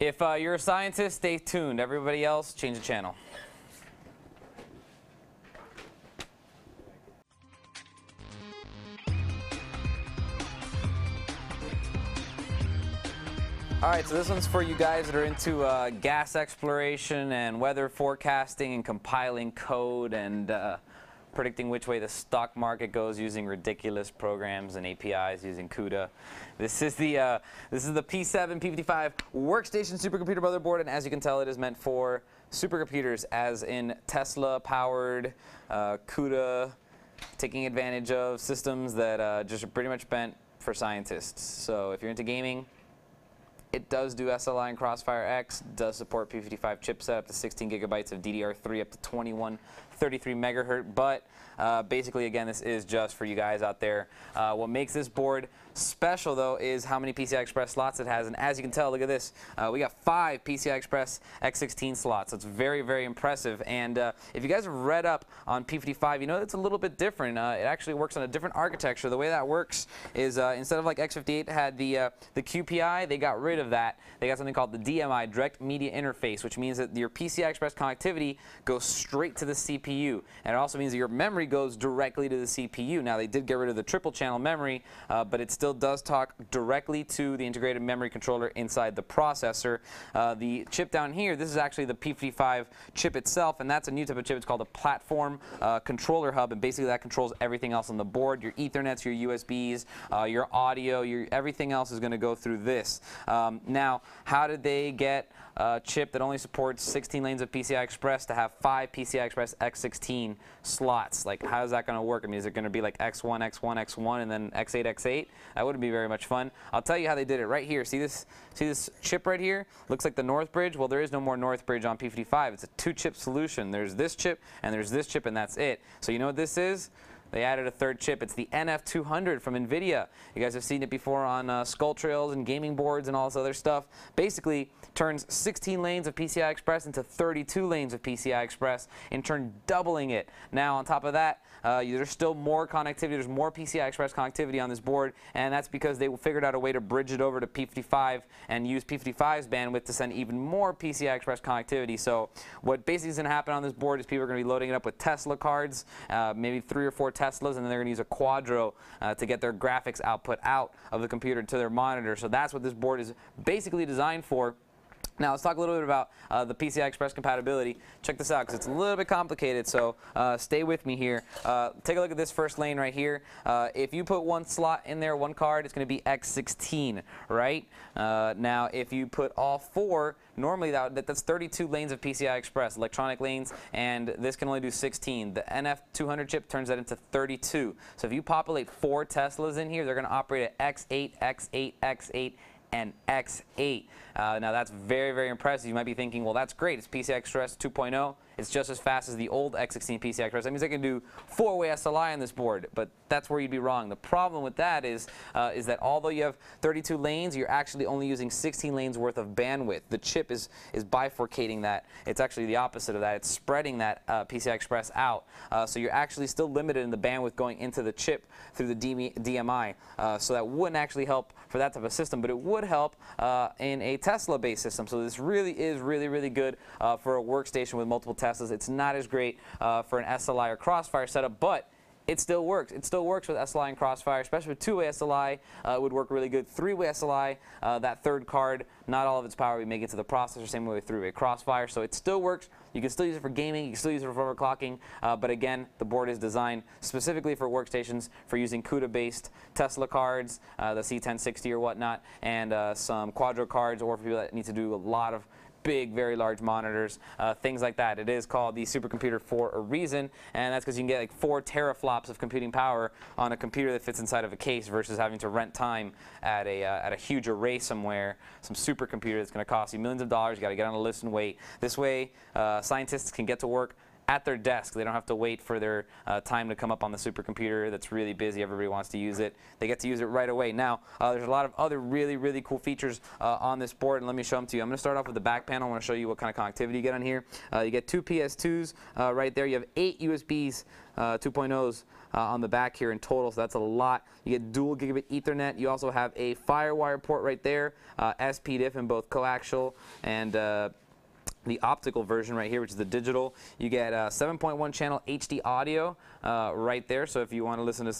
If uh, you're a scientist, stay tuned. Everybody else, change the channel. All right, so this one's for you guys that are into uh, gas exploration and weather forecasting and compiling code and uh, predicting which way the stock market goes using ridiculous programs and APIs using CUDA. This is the uh, this is the P7 P55 workstation supercomputer motherboard, and as you can tell, it is meant for supercomputers, as in Tesla-powered uh, CUDA, taking advantage of systems that uh, just are pretty much bent for scientists. So if you're into gaming, it does do SLI and Crossfire X, does support P55 chipset up to 16 gigabytes of DDR3 up to 2133 megahertz, but uh, basically, again, this is just for you guys out there. Uh, what makes this board special, though, is how many PCI Express slots it has. And as you can tell, look at this. Uh, we got five PCI Express X16 slots. So it's very, very impressive. And uh, if you guys have read up on P55, you know it's a little bit different. Uh, it actually works on a different architecture. The way that works is uh, instead of like X58 had the, the QPI, they got rid of that. They got something called the DMI, Direct Media Interface, which means that your PCI Express connectivity goes straight to the CPU. And it also means that your memory goes directly to the CPU. Now, they did get rid of the triple channel memory, uh, but it still does talk directly to the integrated memory controller inside the processor. Uh, the chip down here, this is actually the P55 chip itself, and that's a new type of chip. It's called a platform uh, controller hub, and basically that controls everything else on the board, your Ethernets, your USBs, uh, your audio, your everything else is going to go through this. Um, now, how did they get a chip that only supports 16 lanes of PCI Express to have five PCI Express X16 slots? Like, how is that going to work? I mean, is it going to be like X1, X1, X1, and then X8, X8? That wouldn't be very much fun. I'll tell you how they did it right here. See this? See this chip right here? Looks like the North Bridge. Well, there is no more North Bridge on P55. It's a two-chip solution. There's this chip and there's this chip, and that's it. So you know what this is? They added a third chip. It's the NF200 from NVIDIA. You guys have seen it before on uh, Skulltrails and gaming boards and all this other stuff. Basically, turns 16 lanes of PCI Express into 32 lanes of PCI Express, in turn doubling it. Now, on top of that, uh, there's still more connectivity. There's more PCI Express connectivity on this board, and that's because they figured out a way to bridge it over to P55 and use P55's bandwidth to send even more PCI Express connectivity. So what basically is going to happen on this board is people are going to be loading it up with Tesla cards, uh, maybe three or four Teslas, and then they're going to use a Quadro uh, to get their graphics output out of the computer to their monitor. So that's what this board is basically designed for. Now let's talk a little bit about uh, the PCI Express compatibility. Check this out because it's a little bit complicated, so uh, stay with me here. Uh, take a look at this first lane right here. Uh, if you put one slot in there, one card, it's going to be X16, right? Uh, now if you put all four, normally that, that's 32 lanes of PCI Express, electronic lanes, and this can only do 16. The NF200 chip turns that into 32. So if you populate four Teslas in here, they're going to operate at X8, X8, X8, and X8. Uh, now that's very, very impressive. You might be thinking, well, that's great. It's PCI Express 2.0. It's just as fast as the old X16 PCI Express. That means I can do four-way SLI on this board, but that's where you'd be wrong. The problem with that is, uh, is that although you have 32 lanes, you're actually only using 16 lanes worth of bandwidth. The chip is, is bifurcating that. It's actually the opposite of that. It's spreading that uh, PCI Express out. Uh, so you're actually still limited in the bandwidth going into the chip through the DMI. Uh, so that wouldn't actually help for that type of system, but it would help uh, in a Tesla-based system. So this really is really, really good uh, for a workstation with multiple Teslas It's not as great uh, for an SLI or Crossfire setup, but it still works. It still works with SLI and Crossfire, especially with two-way SLI. Uh, it would work really good. Three-way SLI, uh, that third card, not all of its power we make it to the processor, same way with three-way Crossfire. So it still works. You can still use it for gaming. You can still use it for overclocking. Uh, but again, the board is designed specifically for workstations for using CUDA-based Tesla cards, uh, the C1060 or whatnot, and uh, some Quadro cards, or for people that need to do a lot of big, very large monitors, uh, things like that. It is called the supercomputer for a reason, and that's because you can get like four teraflops of computing power on a computer that fits inside of a case versus having to rent time at a, uh, at a huge array somewhere, some supercomputer that's going to cost you millions of dollars. You got to get on a list and wait. This way, uh, scientists can get to work at their desk. They don't have to wait for their uh, time to come up on the supercomputer that's really busy. Everybody wants to use it. They get to use it right away. Now, uh, there's a lot of other really, really cool features uh, on this board, and let me show them to you. I'm going to start off with the back panel. I want to show you what kind of connectivity you get on here. Uh, you get two PS2s uh, right there. You have eight USBs uh, 2.0s uh, on the back here in total, so that's a lot. You get dual gigabit Ethernet. You also have a FireWire port right there, uh, SPDIF in both coaxial and the optical version right here, which is the digital. You get uh, 7.1 channel HD audio uh, right there, so if you want to listen to some